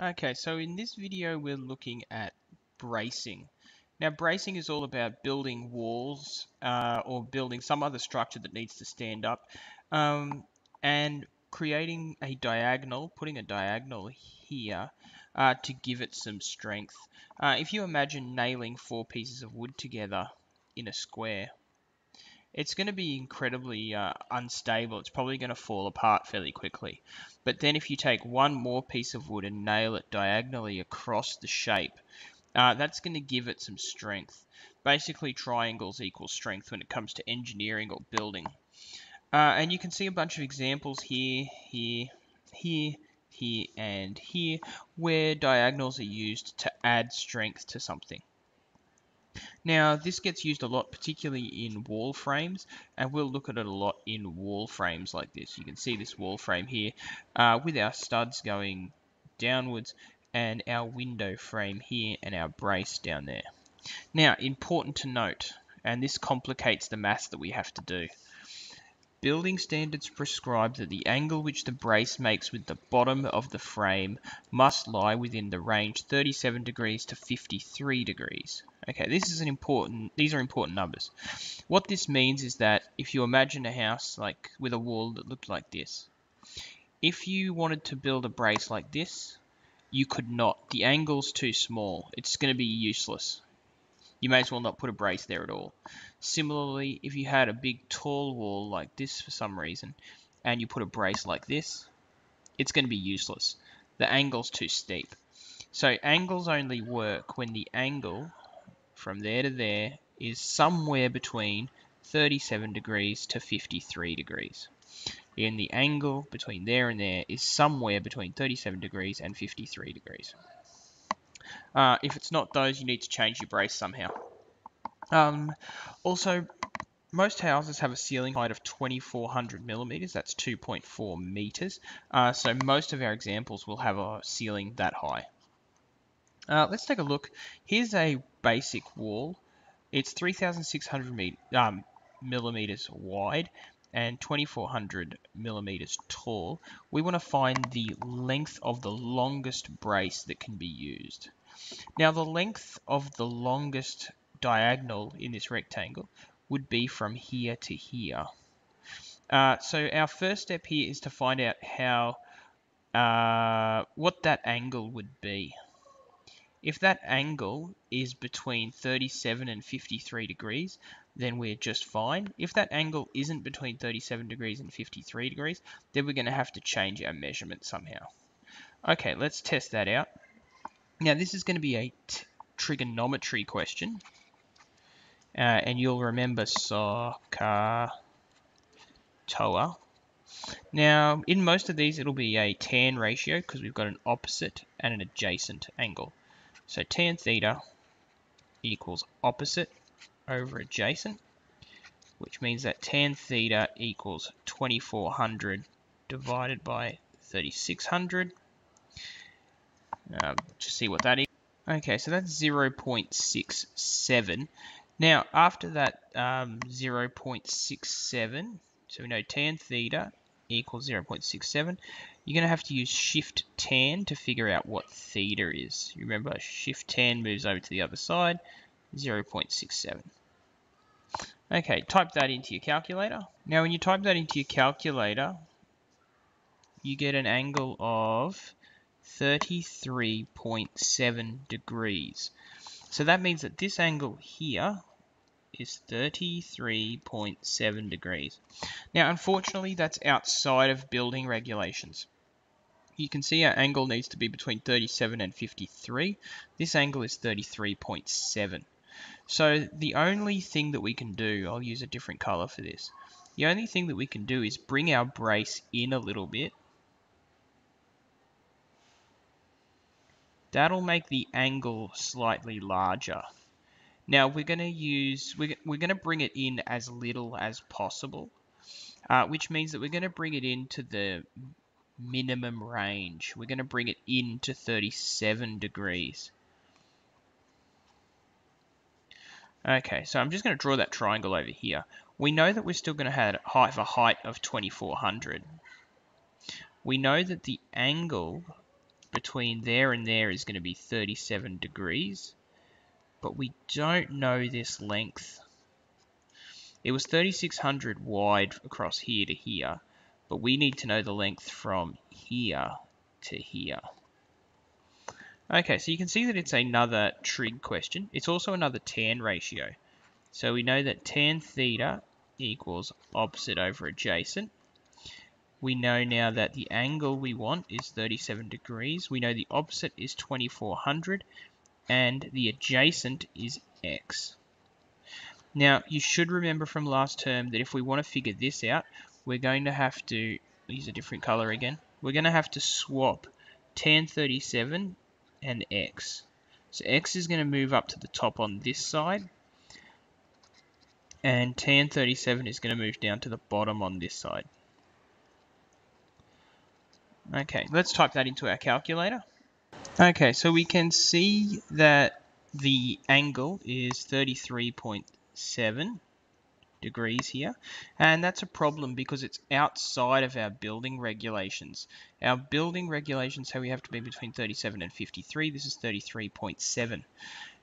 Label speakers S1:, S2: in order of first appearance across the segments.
S1: Okay, so in this video we're looking at bracing. Now bracing is all about building walls uh, or building some other structure that needs to stand up um, and creating a diagonal, putting a diagonal here uh, to give it some strength. Uh, if you imagine nailing four pieces of wood together in a square, it's going to be incredibly uh, unstable. It's probably going to fall apart fairly quickly. But then if you take one more piece of wood and nail it diagonally across the shape, uh, that's going to give it some strength. Basically, triangles equal strength when it comes to engineering or building. Uh, and you can see a bunch of examples here, here, here, here, and here, where diagonals are used to add strength to something. Now, this gets used a lot, particularly in wall frames, and we'll look at it a lot in wall frames like this. You can see this wall frame here uh, with our studs going downwards and our window frame here and our brace down there. Now, important to note, and this complicates the maths that we have to do. Building standards prescribe that the angle which the brace makes with the bottom of the frame must lie within the range 37 degrees to 53 degrees. Okay, this is an important, these are important numbers. What this means is that if you imagine a house like with a wall that looked like this, if you wanted to build a brace like this, you could not. The angle's too small. It's going to be useless you may as well not put a brace there at all. Similarly, if you had a big tall wall like this for some reason, and you put a brace like this, it's going to be useless. The angle's too steep. So angles only work when the angle from there to there is somewhere between 37 degrees to 53 degrees. And the angle between there and there is somewhere between 37 degrees and 53 degrees. Uh, if it's not those, you need to change your brace somehow. Um, also, most houses have a ceiling height of 2400 millimeters, that's 2.4 meters. Uh, so most of our examples will have a ceiling that high. Uh, let's take a look. Here's a basic wall. It's 3600 um, millimeters wide and 2400 millimeters tall. We want to find the length of the longest brace that can be used. Now the length of the longest diagonal in this rectangle would be from here to here. Uh, so our first step here is to find out how uh, what that angle would be. If that angle is between 37 and 53 degrees, then we're just fine. If that angle isn't between 37 degrees and 53 degrees, then we're going to have to change our measurement somehow. Okay, let's test that out. Now this is going to be a trigonometry question. Uh, and you'll remember SOHCAHTOA. Now, in most of these, it'll be a tan ratio because we've got an opposite and an adjacent angle. So tan theta equals opposite over adjacent, which means that tan theta equals 2400 divided by 3600 uh, to see what that is. Okay, so that's 0.67. Now, after that um, 0.67, so we know tan theta equals 0.67, you're going to have to use shift tan to figure out what theta is. Remember, shift tan moves over to the other side, 0.67. Okay, type that into your calculator. Now, when you type that into your calculator, you get an angle of 33.7 degrees. So that means that this angle here is 33.7 degrees. Now, unfortunately, that's outside of building regulations. You can see our angle needs to be between 37 and 53. This angle is 33.7. So the only thing that we can do, I'll use a different color for this. The only thing that we can do is bring our brace in a little bit That'll make the angle slightly larger. Now we're going to use, we're, we're going to bring it in as little as possible, uh, which means that we're going to bring it into the minimum range. We're going to bring it into 37 degrees. Okay, so I'm just going to draw that triangle over here. We know that we're still going to have a height of 2400. We know that the angle between there and there is going to be 37 degrees, but we don't know this length. It was 3600 wide across here to here, but we need to know the length from here to here. Okay, so you can see that it's another trig question. It's also another tan ratio. So we know that tan theta equals opposite over adjacent. We know now that the angle we want is 37 degrees. We know the opposite is 2400 and the adjacent is x. Now, you should remember from last term that if we want to figure this out, we're going to have to use a different color again. We're going to have to swap tan 37 and x. So x is going to move up to the top on this side, and tan 37 is going to move down to the bottom on this side. Okay, let's type that into our calculator. Okay, so we can see that the angle is 33.7 degrees here. And that's a problem because it's outside of our building regulations. Our building regulations say we have to be between 37 and 53 this is 33.7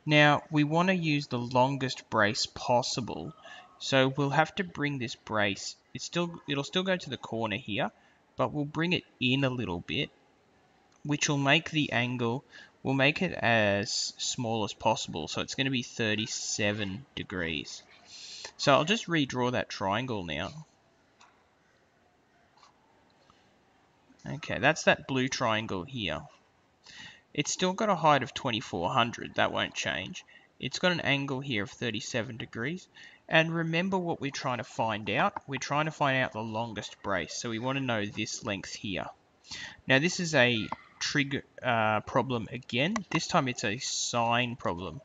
S1: now we want to use the longest brace possible. So we'll have to bring this brace it's still it'll still go to the corner here but we'll bring it in a little bit, which will make the angle, we'll make it as small as possible. So it's going to be 37 degrees. So I'll just redraw that triangle now. Okay, that's that blue triangle here. It's still got a height of 2400, that won't change. It's got an angle here of 37 degrees. And remember what we're trying to find out. We're trying to find out the longest brace. So we want to know this length here. Now this is a trig uh, problem again. This time it's a sine problem.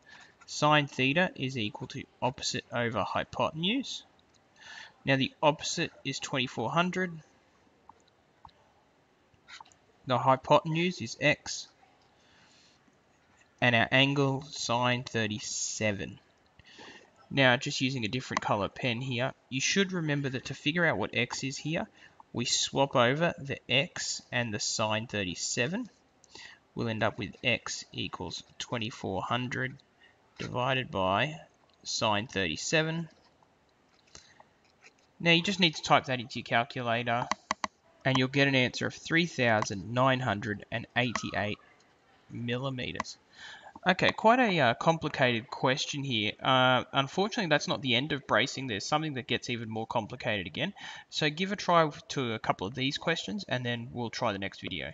S1: Sine theta is equal to opposite over hypotenuse. Now the opposite is 2400. The hypotenuse is x. And our angle sine 37. Now, just using a different color pen here, you should remember that to figure out what x is here, we swap over the x and the sine 37. We'll end up with x equals 2400 divided by sine 37. Now you just need to type that into your calculator and you'll get an answer of 3,988 millimeters. Okay, quite a uh, complicated question here. Uh, unfortunately, that's not the end of bracing. There's something that gets even more complicated again. So give a try to a couple of these questions, and then we'll try the next video.